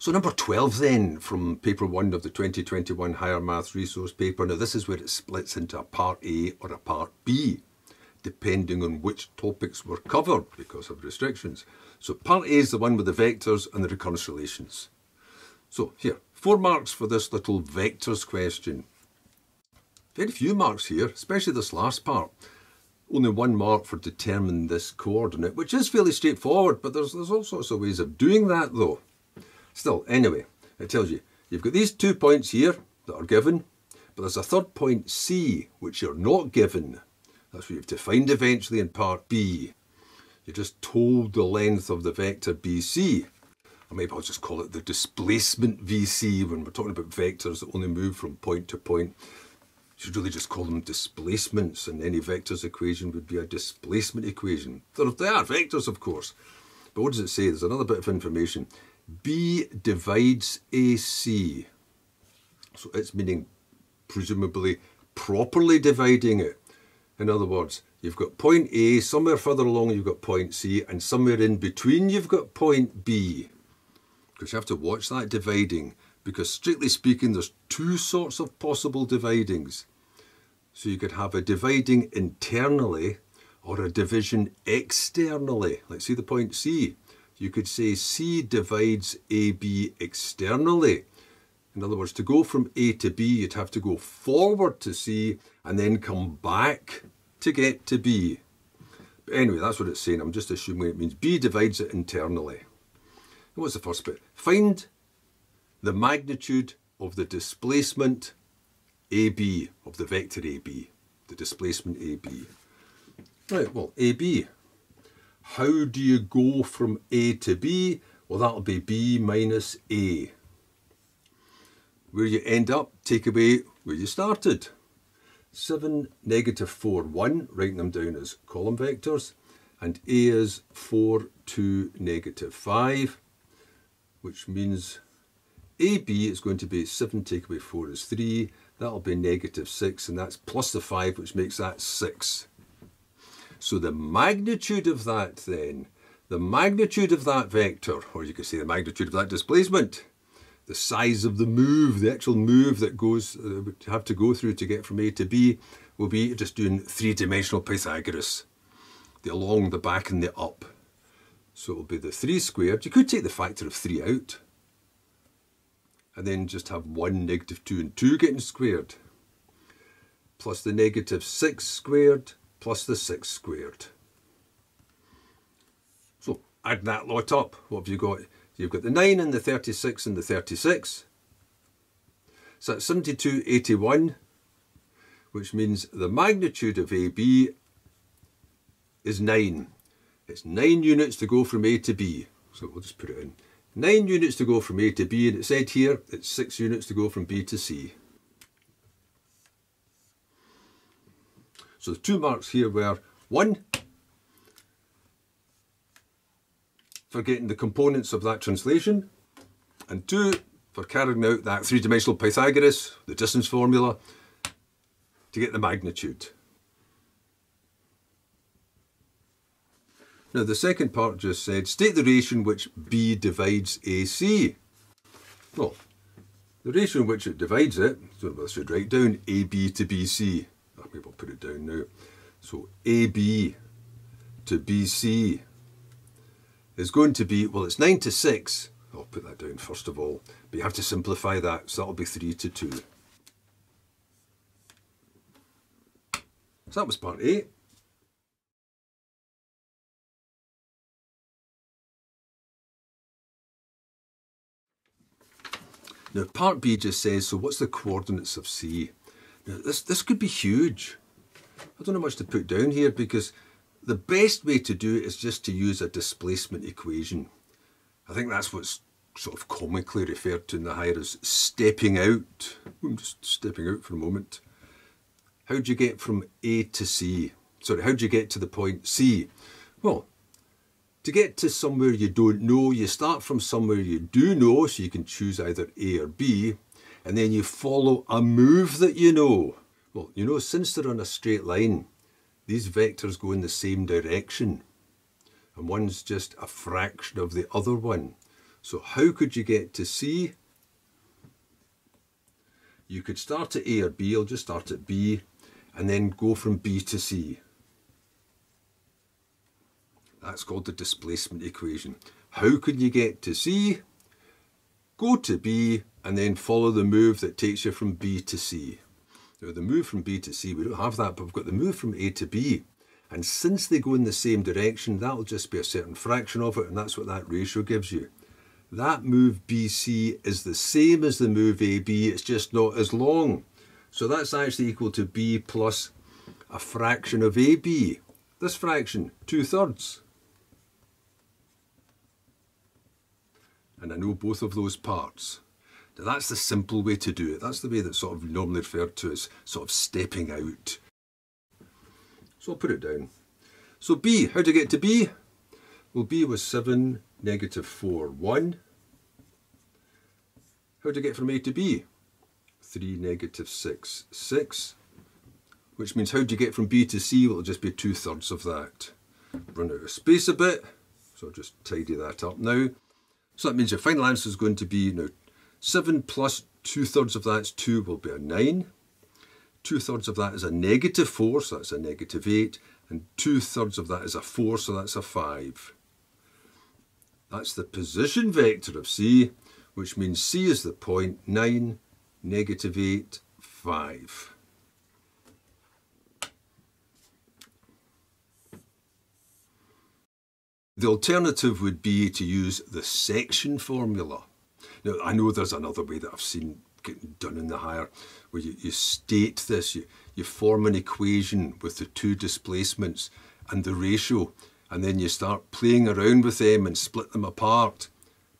So number 12 then, from paper 1 of the 2021 Higher Maths resource paper. Now this is where it splits into a part A or a part B, depending on which topics were covered because of restrictions. So part A is the one with the vectors and the recurrence relations. So here, four marks for this little vectors question. Very few marks here, especially this last part. Only one mark for determining this coordinate, which is fairly straightforward, but there's, there's all sorts of ways of doing that though. Still, anyway, it tells you, you've got these two points here that are given, but there's a third point C, which you're not given. That's what you have to find eventually in part B. You're just told the length of the vector BC. Or maybe I'll just call it the displacement BC when we're talking about vectors that only move from point to point. You should really just call them displacements and any vectors equation would be a displacement equation. They are vectors, of course. But what does it say? There's another bit of information. B divides AC. So it's meaning presumably properly dividing it. In other words, you've got point A, somewhere further along you've got point C, and somewhere in between you've got point B. Because you have to watch that dividing, because strictly speaking there's two sorts of possible dividings. So you could have a dividing internally or a division externally. Let's see the point C you could say C divides AB externally. In other words, to go from A to B, you'd have to go forward to C and then come back to get to B. But anyway, that's what it's saying. I'm just assuming it means B divides it internally. And what's the first bit? Find the magnitude of the displacement AB, of the vector AB, the displacement AB. Right, well, AB, how do you go from A to B? Well, that'll be B minus A. Where you end up, take away where you started. 7, negative 4, 1, writing them down as column vectors. And A is 4, 2, negative 5, which means AB is going to be 7 take away 4 is 3. That'll be negative 6, and that's plus the 5, which makes that 6. So the magnitude of that then, the magnitude of that vector, or you could say the magnitude of that displacement, the size of the move, the actual move that goes, uh, would have to go through to get from A to B, will be just doing three-dimensional Pythagoras. The along, the back and the up. So it'll be the 3 squared. You could take the factor of 3 out. And then just have 1, negative 2 and 2 getting squared. Plus the negative 6 squared plus the 6 squared. So add that lot up. What have you got? You've got the 9 and the 36 and the 36. So that's 7281, which means the magnitude of AB is 9. It's 9 units to go from A to B. So we'll just put it in. 9 units to go from A to B, and it said here it's 6 units to go from B to C. So the two marks here were one, for getting the components of that translation, and two, for carrying out that three-dimensional Pythagoras, the distance formula, to get the magnitude. Now the second part just said, state the ratio in which B divides AC. Well, the ratio in which it divides it, so I should write down AB to BC maybe I'll put it down now. So AB to BC is going to be, well, it's 9 to 6. I'll put that down first of all. But you have to simplify that, so that'll be 3 to 2. So that was part A. Now part B just says, so what's the coordinates of C? This, this could be huge. I don't know much to put down here because the best way to do it is just to use a displacement equation. I think that's what's sort of comically referred to in the higher as stepping out. I'm just stepping out for a moment. How do you get from A to C? Sorry, how do you get to the point C? Well, to get to somewhere you don't know, you start from somewhere you do know, so you can choose either A or B, and then you follow a move that you know. Well, you know, since they're on a straight line, these vectors go in the same direction. And one's just a fraction of the other one. So how could you get to C? You could start at A or B, I'll just start at B, and then go from B to C. That's called the displacement equation. How can you get to C? Go to B and then follow the move that takes you from B to C. Now the move from B to C, we don't have that, but we've got the move from A to B. And since they go in the same direction, that'll just be a certain fraction of it, and that's what that ratio gives you. That move BC is the same as the move AB, it's just not as long. So that's actually equal to B plus a fraction of AB. This fraction, 2 thirds. And I know both of those parts. Now that's the simple way to do it. That's the way that's sort of normally referred to as sort of stepping out. So I'll put it down. So B, how do to get to B? Well, B was 7, negative 4, 1. How do to get from A to B? 3, negative 6, 6. Which means how do you get from B to C? Well, it'll just be 2 thirds of that. Run out of space a bit, so I'll just tidy that up now. So that means your final answer is going to be now 7 plus 2 thirds of that's 2 will be a 9. 2 thirds of that is a negative 4, so that's a negative 8. And 2 thirds of that is a 4, so that's a 5. That's the position vector of C, which means C is the point 9, negative 8, 5. The alternative would be to use the section formula. Now, I know there's another way that I've seen getting done in the higher, where you, you state this, you, you form an equation with the two displacements and the ratio, and then you start playing around with them and split them apart.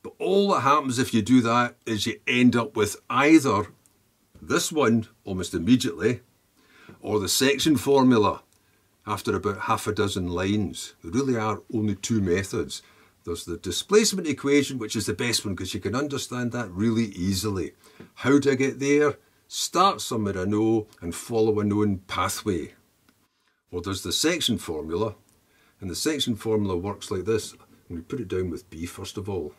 But all that happens if you do that is you end up with either this one almost immediately, or the section formula after about half a dozen lines. There really are only two methods. There's the displacement equation, which is the best one because you can understand that really easily. How do I get there? Start somewhere I know and follow a known pathway. Or there's the section formula, and the section formula works like this. Going to put it down with B first of all.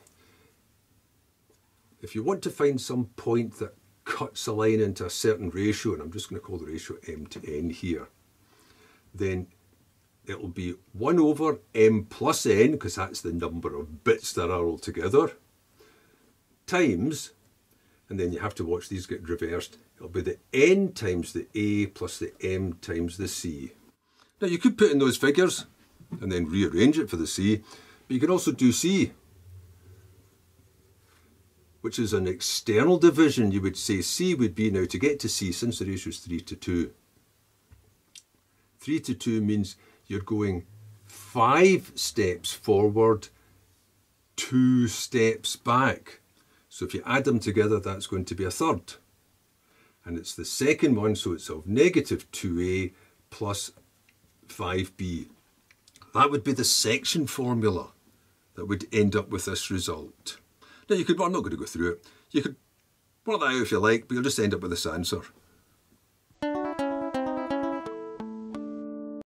If you want to find some point that cuts a line into a certain ratio, and I'm just going to call the ratio m to n here, then it'll be 1 over m plus n, because that's the number of bits there are altogether, times, and then you have to watch these get reversed, it'll be the n times the a plus the m times the c. Now you could put in those figures and then rearrange it for the c, but you can also do c, which is an external division. You would say c would be now to get to c, since the ratio is 3 to 2, 3 to 2 means you're going five steps forward, two steps back. So if you add them together, that's going to be a third. And it's the second one, so it's of negative 2a plus 5b. That would be the section formula that would end up with this result. Now you could, well, I'm not going to go through it. You could work that out if you like, but you'll just end up with this answer.